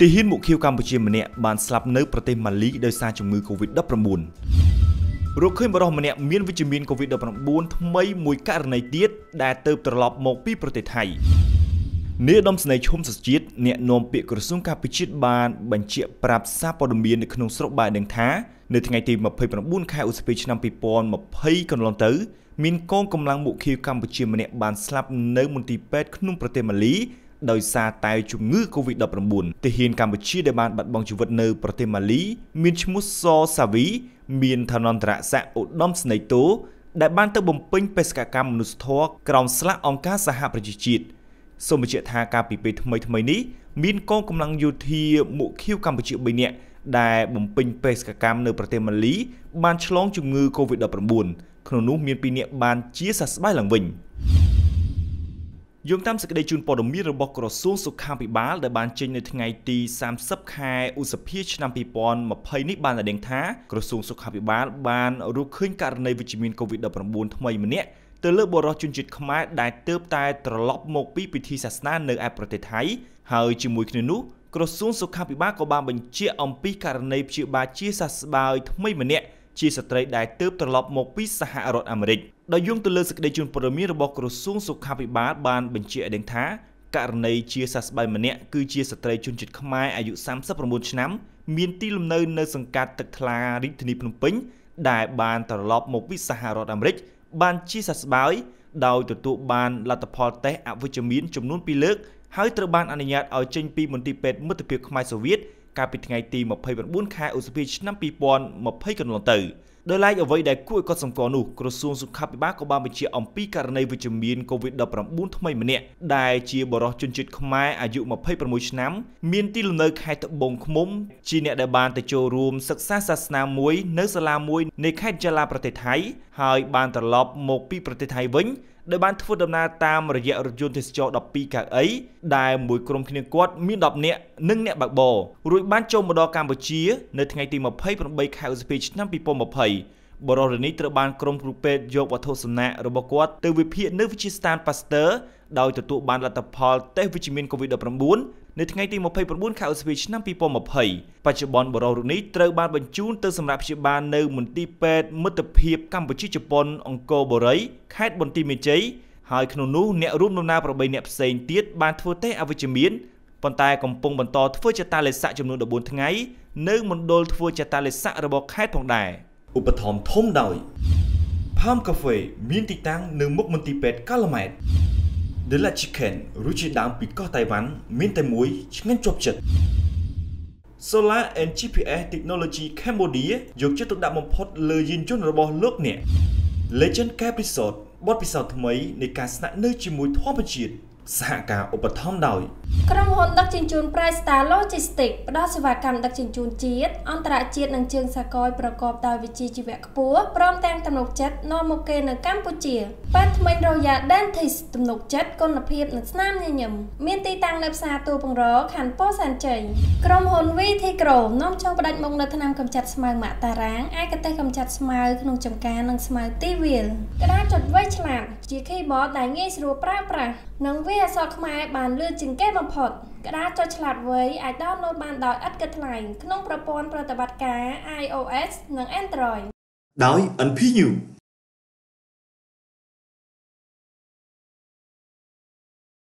ទាហានមុខខៀវកម្ពុជាម្នាក់បានស្លាប់នៅប្រទេសម៉ាលីដោយសារជំងឺ Covid-19 រកឃើញបរិសម្នាក់មានវិជ្ជមាន Covid-19 ថ្មីមួយករណីទៀតដែលទៅត្រឡប់មកពីប្រទេសថៃនាយឧត្តមស្នេហ៍ឈុំសុជាតិអ្នកនាំពាក្យក្រសួងការពិជាតិបានបញ្ជាក់ប្រាប់សារព័ត៌មាននៅក្នុងស្រុកបានដឹងថានៅថ្ងៃទី29ខែឧសភាឆ្នាំ2020កន្លងទៅ មានកងកម្លាំងមុខឃាវកម្ពុជាម្នាក់បានស្លាប់នៅមន្ទីរពេទ្យក្នុងប្រទេសម៉ាលី ដោយសារតែជំងឺ Covid-19 ទាហានកម្ពុជាដែលបានបាត់បង់ជីវិតនៅប្រទេសម៉ាលី មានឈ្មោះសសាវី មានឋានន្តរស័ក្តិឧត្តមស្នេហ៍តូដែលបានទៅបំពេញបេសកកម្មមនុស្សធម៌ក្រោមស្លាកអង្គការសហប្រជាជាតិសូមបញ្ជាក់ថាកាលពីពេលថ្មីថ្មីនេះមានកងកម្លាំងយោធាមុខឃាវកម្ពុជា3នាក់ដែលបំពេញបេសកកម្មនៅប្រទេសម៉ាលីបានឆ្លងជំងឺ Covid-19 ក្នុងនោះមាន2នាក់បានជាសះស្បើយឡើងវិញ យោងតាមសេចក្តីជូនព័ត៌មានរបស់ក្រសួងសុខាភិបាលដែលបានចេញនៅថ្ងៃទី30ខែឧសភាឆ្នាំ2020នេះបានដឹងថាក្រសួងសុខាភិបាលបានរកឃើញករណីវិជ្ជមាន COVID-19 ថ្មីម្នាក់ទៅលើបរិសុជនជាតិខ្មែរដែលទៅតែត្រឡប់មកពីពិធីសាសនានៅឯប្រទេសថៃហើយជាមួយគ្នានោះក្រសួងសុខាភិបាលក៏បានបញ្ជាក់អំពីករណីព្យាបាលជាសះស្បើយថ្មីម្នាក់ ជាស្ត្រីដែលទើបត្រឡប់មកពីសហរដ្ឋអាមេរិកដោយយោងទៅលើសេចក្តីជូនព័ត៌មានរបស់ក្រសួងសុខាភិបាលបានបញ្ជាក់ឲ្យដឹងថាករណីជាសះស្បើយម្នាក់គឺជាស្ត្រីជនជាតិខ្មែរអាយុ39ឆ្នាំ មានទីលំនៅនៅសង្កាត់ទឹកថ្លារាជធានីភ្នំពេញដែលបានត្រឡប់មកពីសហរដ្ឋអាមេរិកបានជាសះស្បើយ ដោយទទួលបានលទ្ធផលតេស្តអវិជ្ជមានចំនួន2លើកហើយត្រូវបានអនុញ្ញាតឲ្យចេញពីមន្ទីរពេទ្យមិត្តភាពខ្មែរសូវៀតកាលពីថ្ងៃទី29ខែឧសភាឆ្នាំ2020កន្លងទៅ ដោយឡែកអ្វីដែលគួរឲ្យកត់សម្គាល់នោះក្រសួងសុខាភិបាលក៏បានបញ្ជាក់អំពីករណីវិជ្ជមាន COVID-19 ថ្មីម្នាក់ដែលជាបរិសុជនជាតិខ្មែរអាយុ26ឆ្នាំ មានទីលំនៅខេត្តត្បូងឃ្មុំ ជាអ្នកដែលបានទៅចូលរួមសិក្សាសាសនាមួយនៅសាលាមួយនៃខេត្តចាឡាប្រទេសថៃហើយបានត្រឡប់មកពីប្រទេសថៃវិញ ដោយបានធ្វើដំណើរតាមរយៈរថយន្តទេសចរ12កៅអីដែលមួយក្រុមគ្នាគាត់មាន10នាក់និងអ្នកបើកបររួចបានចូលមកដល់កម្ពុជា នៅថ្ងៃទី28ខែឧសភាឆ្នាំ2020បរិរនីត្រូវបានក្រុមគ្រូពេទ្យយកវត្ថុសំណាករបស់គាត់ទៅវិភាគនៅវិទ្យាស្ថានប៉ាស្ទ័រដោយទទួលបានលទ្ធផលតេស្តវិជ្ជមាន COVID-19 នៅថ្ងៃទី29ខែឧសភាឆ្នាំ2020បច្ចុប្បន្នបរិរនេះត្រូវបានបញ្ជូនទៅសម្រាប់ព្យាបាលនៅមន្ទីរពេទ្យមិត្តភាពកម្ពុជាជប៉ុនអង្គរបុរីខេត្តបន្ទាយមានជ័យហើយក្នុងនោះអ្នករួមដំណើរ8អ្នកផ្សេងទៀតបានធ្វើតេស្តអវិជ្ជមានប៉ុន្តែកំពុងបន្តធ្វើចតាលេខចំនួន14ថ្ងៃនៅមណ្ឌលធ្វើចតាលេខរបស់ខេត្តផងដែរឧបត្ថម្ភធំដោយ Palm Cafe មានទីតាំងនៅមុខមន្ទីរពេទ្យកាឡម៉ែត The La Chicken រសជាតិដើមពីកោះតៃវ៉ាន់មានតែមួយឆ្ងាញ់ជាប់ចិត្ត Solar and GPS Technology Cambodia យកចិត្តទុកដាក់បំផុតលើយានយន្តរបស់លោកអ្នក Legend Camp Resort បទពិសោធន៍ថ្មីនៃការស្នាក់នៅជាមួយធម្មជាតិសហការឧបត្ថម្ភដោយ ក្រុមហ៊ុនដឹកជញ្ជូន Price Star Logistics ផ្ដល់សេវាកម្មដឹកជញ្ជូនជាតិអន្តរជាតិនិងជើងសាកលប្រកបដោយវិជ្ជាជីវៈខ្ពស់ព្រមទាំងទំនុកចិត្តនាំមុខគេនៅកម្ពុជាប៉ែនថ្មី Royal Dentist ទំនុកចិត្តគុណភាពនិងស្នាមញញឹមមានទីតាំងនៅផ្សារទូពងរខណ្ឌពោធិ៍សែនជ័យក្រុមហ៊ុន Vitigro នាំចូលផ្ដាច់មុខនៅថ្នាំកម្ចាត់ស្មៅម៉ាក់តារាងឯកទេសកម្ចាត់ស្មៅក្នុងចំការនិងស្មៅទីវាលក្តារចុចវៃឆ្លាតជា keyboard ដែលងាយស្រួលប្រើប្រាស់និងវាអក្សរខ្មែរបានលឿនជាងគេបំផុតក្តារចុចឆ្លាតវៃអាចដោនឡូតបានដោយឥតគិតថ្លៃក្នុងប្រព័ន្ធប្រតិបត្តិការ iOS និង Android ដោយ NPU